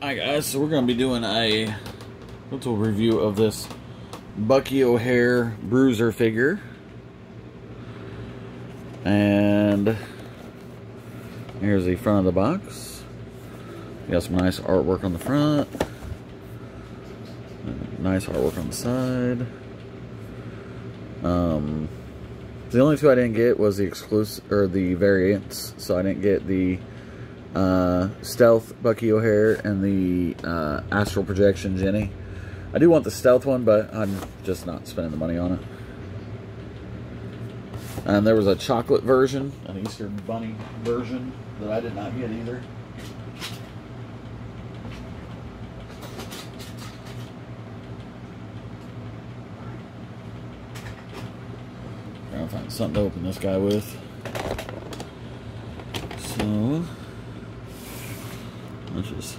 Hi guys, so we're going to be doing a little review of this Bucky O'Hare Bruiser figure. And here's the front of the box. You got some nice artwork on the front. Nice artwork on the side. Um, the only two I didn't get was the exclusive or the variants, so I didn't get the uh, Stealth Bucky O'Hare and the uh, Astral Projection Jenny. I do want the Stealth one, but I'm just not spending the money on it. And there was a chocolate version, an Easter Bunny version that I did not get either. Trying to find something to open this guy with. So, just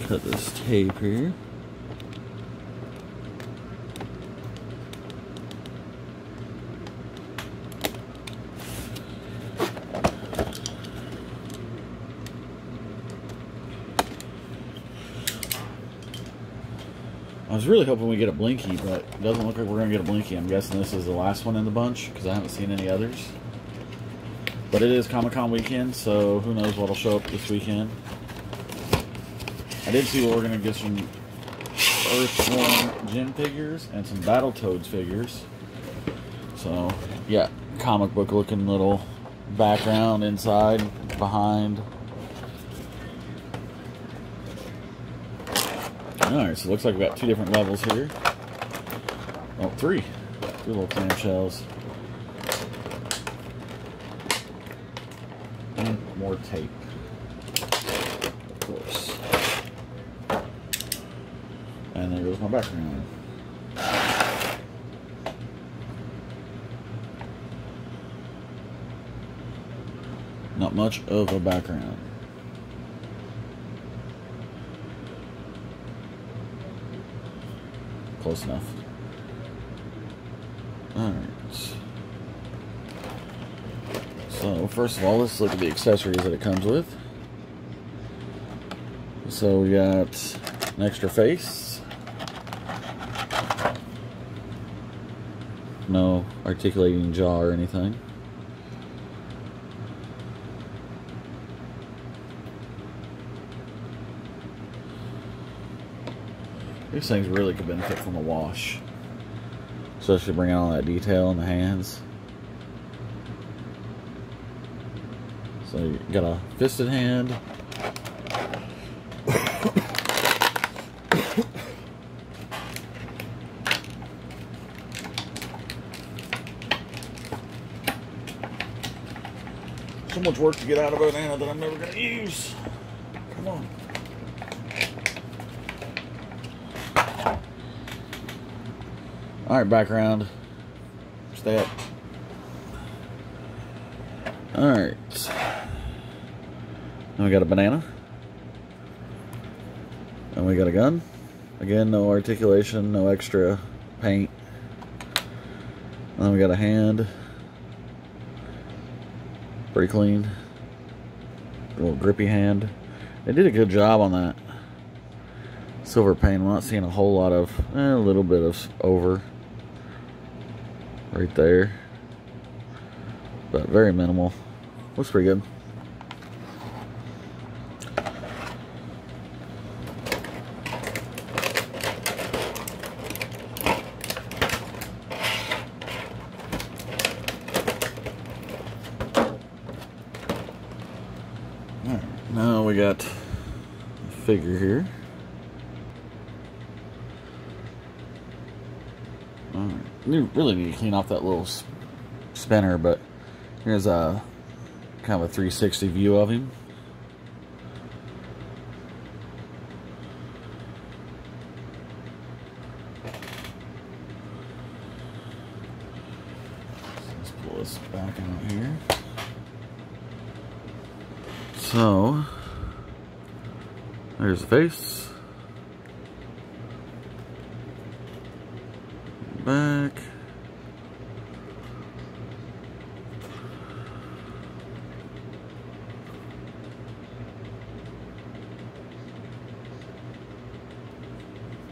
cut this tape here. I was really hoping we get a Blinky, but it doesn't look like we're going to get a Blinky. I'm guessing this is the last one in the bunch because I haven't seen any others. But it is Comic-Con weekend, so who knows what'll show up this weekend. I did see we're going to get some Earthworm Jim figures and some Battletoads figures. So, yeah, comic book looking little background inside, behind. Alright, so it looks like we've got two different levels here. Oh, three. Three little clamshells. Tape. Of course. And there goes my background. Not much of a background. Close enough. Alright. So, first of all, let's look at the accessories that it comes with. So, we got an extra face. No articulating jaw or anything. These things really could benefit from a wash. Especially bringing all that detail in the hands. So you got a fisted hand. so much work to get out of banana that I'm never going to use. Come on. Alright, background. Stay up. Alright. Now we got a banana. And we got a gun. Again, no articulation, no extra paint. And then we got a hand. Pretty clean. A little grippy hand. They did a good job on that silver paint. I'm not seeing a whole lot of, eh, a little bit of over right there. But very minimal. Looks pretty good. Alright, now we got a figure here. Alright, you really need to clean off that little spinner, but here's a kind of a 360 view of him. Let's pull this back out here. So, there's the face. Back.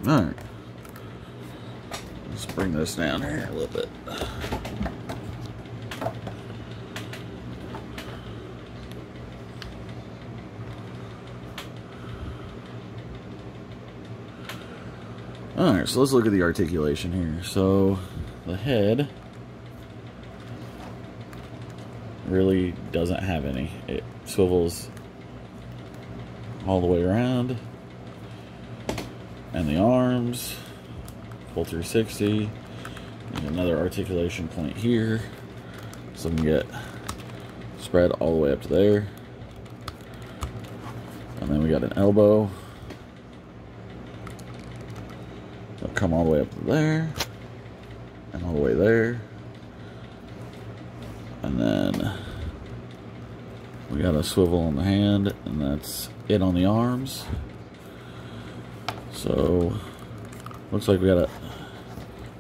Alright. Let's bring this down here a little bit. Alright, so let's look at the articulation here. So, the head really doesn't have any. It swivels all the way around. And the arms, full 360. And another articulation point here. So we can get spread all the way up to there. And then we got an elbow. It'll come all the way up there. And all the way there. And then we got a swivel on the hand, and that's it on the arms. So, looks like we got a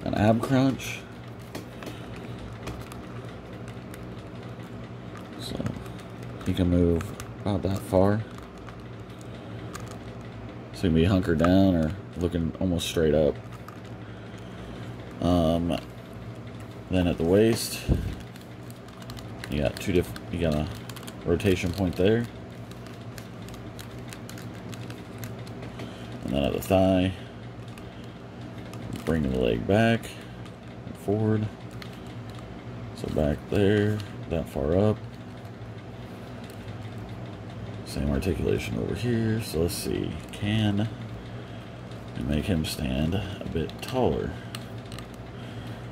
an ab crunch. So, he can move about that far. So he can be hunkered down or looking almost straight up. Um, then at the waist, you got two different, you got a rotation point there. And then at the thigh, bring the leg back, forward. So back there, that far up. Same articulation over here. So let's see, can we make him stand a bit taller?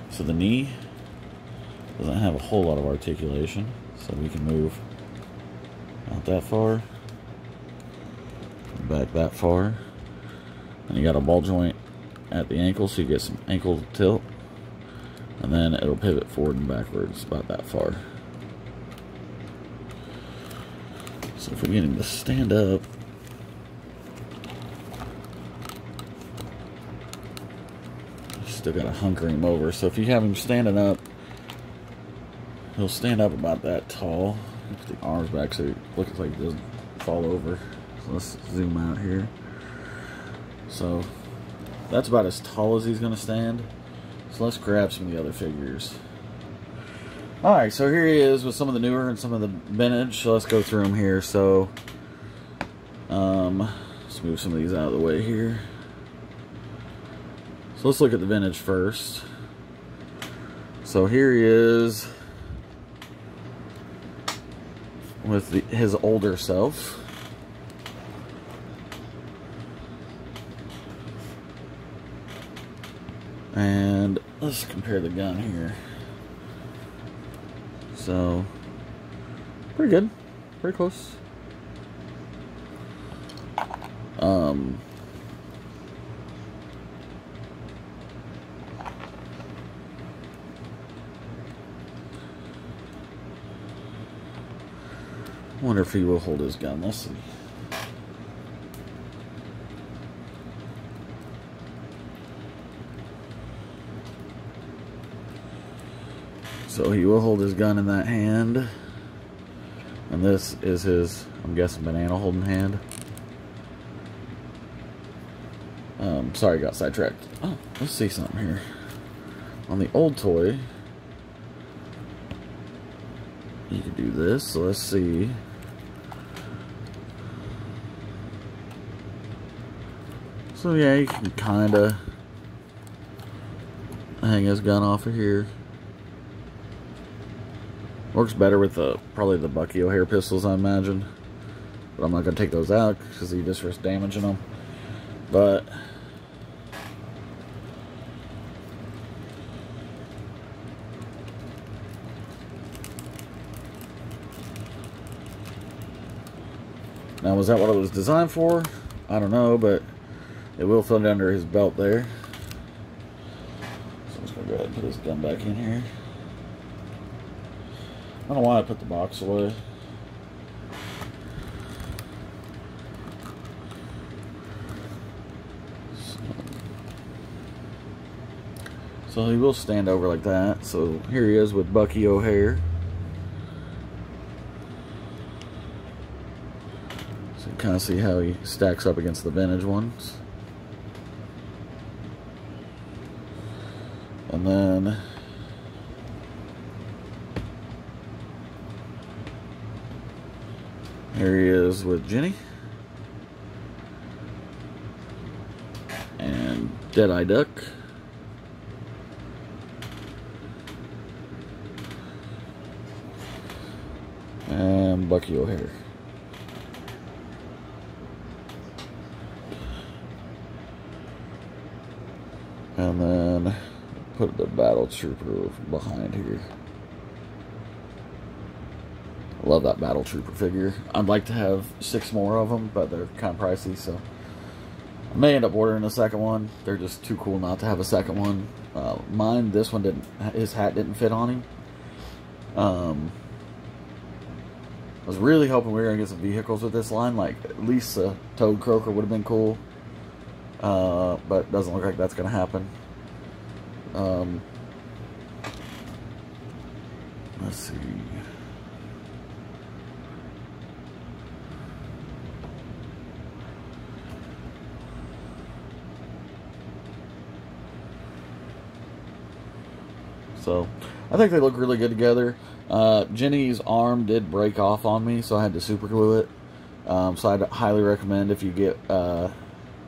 So the knee doesn't have a whole lot of articulation, so we can move not that far, back that far. And you got a ball joint at the ankle, so you get some ankle tilt. And then it'll pivot forward and backwards about that far. So if we get him to stand up, still got to hunker him over. So if you have him standing up, he'll stand up about that tall. Put the arms back so it looks like he doesn't fall over. So let's zoom out here. So that's about as tall as he's to stand. So let's grab some of the other figures. Alright, so here he is with some of the newer and some of the vintage. So let's go through them here. So, um, let's move some of these out of the way here. So let's look at the vintage first. So here he is with the, his older self. And let's compare the gun here. So, pretty good. Pretty close. Um, wonder if he will hold his gun. Let's see. So he will hold his gun in that hand. And this is his, I'm guessing, banana holding hand. Um, sorry, got sidetracked. Oh, let's see something here. On the old toy, you can do this. So let's see. So yeah, you can kind of hang his gun off of here. Works better with the probably the Bucky O'Hare pistols, I imagine. But I'm not going to take those out because you just risk damaging them. But Now, was that what it was designed for? I don't know, but it will fit under his belt there. So I'm just going to go ahead and put his gun back in here. I don't want to put the box away. So, so he will stand over like that. So here he is with Bucky O'Hare. So you kind of see how he stacks up against the vintage ones. And then here he is with Jenny. And Deadeye Duck. And Bucky O'Hare. And then put the Battle Trooper behind here. Love that Battle Trooper figure. I'd like to have six more of them, but they're kind of pricey, so I may end up ordering a second one. They're just too cool not to have a second one. Uh, mine, this one didn't. His hat didn't fit on him. Um, I was really hoping we were gonna get some vehicles with this line. Like at least a Toad Croaker would have been cool. Uh, but doesn't look like that's going to happen. Um, let's see. So, I think they look really good together. Uh, Jenny's arm did break off on me, so I had to super glue it. Um, so I'd highly recommend if you get uh,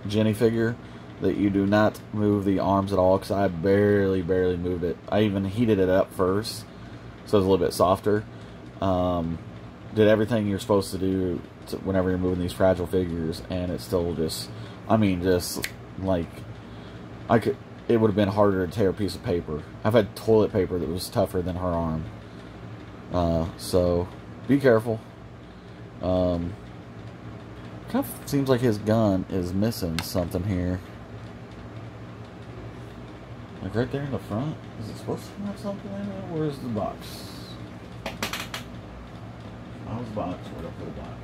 Jenny figure that you do not move the arms at all because I barely, barely moved it. I even heated it up first so it's a little bit softer. Um, did everything you're supposed to do to, whenever you're moving these fragile figures and it's still just, I mean, just like, I could, it would have been harder to tear a piece of paper. I've had toilet paper that was tougher than her arm. Uh, so, be careful. Um, Kind of seems like his gun is missing something here. Like right there in the front. Is it supposed to have something in it? Where's the box? How's the box? Where'd I put the box?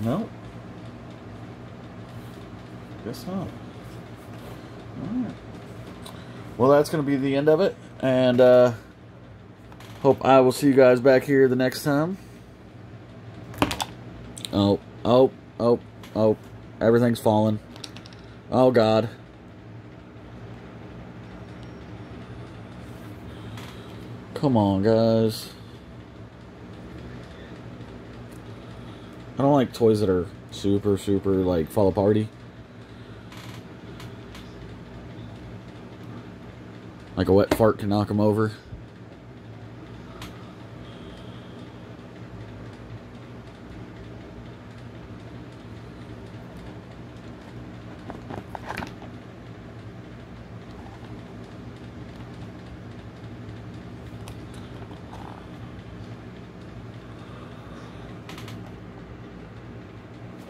Nope. Guess not. Alright. Well, that's going to be the end of it. And, uh, Hope I will see you guys back here the next time. Oh, oh, oh, oh. Everything's falling. Oh, God. Come on, guys. I don't like toys that are super, super, like, fall aparty. Like a wet fart can knock them over.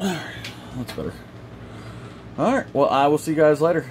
Alright, that's better. Alright, well, I will see you guys later.